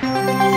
Música